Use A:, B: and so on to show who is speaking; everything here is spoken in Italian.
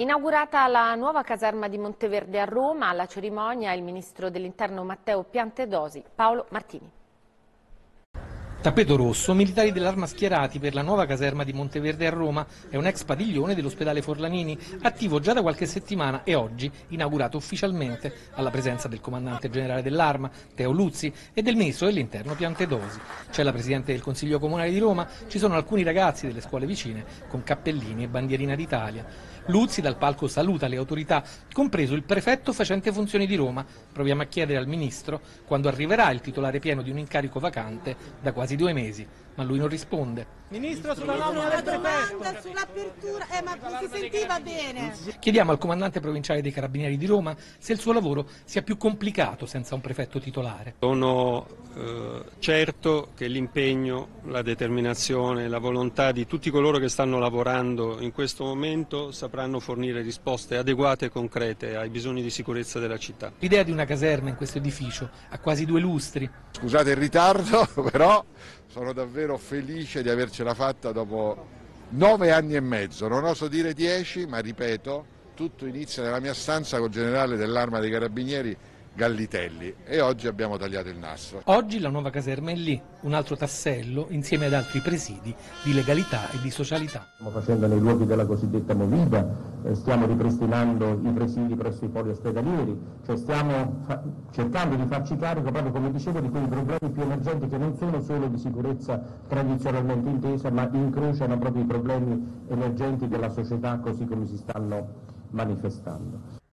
A: Inaugurata la nuova caserma di Monteverde a Roma, alla cerimonia il ministro dell'interno Matteo Piantedosi, Paolo Martini.
B: Tappeto rosso, militari dell'arma schierati per la nuova caserma di Monteverde a Roma, è un ex padiglione dell'ospedale Forlanini, attivo già da qualche settimana e oggi inaugurato ufficialmente alla presenza del comandante generale dell'arma, Teo Luzzi, e del ministro dell'interno Piantedosi. C'è la presidente del Consiglio Comunale di Roma, ci sono alcuni ragazzi delle scuole vicine con cappellini e bandierina d'Italia. Luzzi dal palco saluta le autorità, compreso il prefetto facente funzioni di Roma. Proviamo a chiedere al ministro quando arriverà il titolare pieno di un incarico vacante da quasi due mesi, ma lui non risponde.
C: Ministro sulla nomina del prefetto. sull'apertura, eh, ma si sentiva bene.
B: Chiediamo al comandante provinciale dei Carabinieri di Roma se il suo lavoro sia più complicato senza un prefetto titolare.
D: Sono eh, certo che l'impegno, la determinazione, la volontà di tutti coloro che stanno lavorando in questo momento sapranno fornire risposte adeguate e concrete ai bisogni di sicurezza della città.
B: L'idea di una caserma in questo edificio ha quasi due lustri.
E: Scusate il ritardo, però sono davvero felice di avercela fatta dopo nove anni e mezzo, non oso dire dieci, ma ripeto, tutto inizia nella mia stanza col generale dell'arma dei carabinieri Gallitelli e oggi abbiamo tagliato il nastro.
B: Oggi la nuova caserma è lì, un altro tassello insieme ad altri presidi di legalità e di socialità.
F: Stiamo facendo nei luoghi della cosiddetta movida, eh, stiamo ripristinando i presidi presso i poli ospedalieri, cioè stiamo cercando di farci carico, proprio come dicevo, di quei problemi più emergenti che non sono solo di sicurezza tradizionalmente intesa, ma incrociano proprio i problemi emergenti della società così come si stanno manifestando.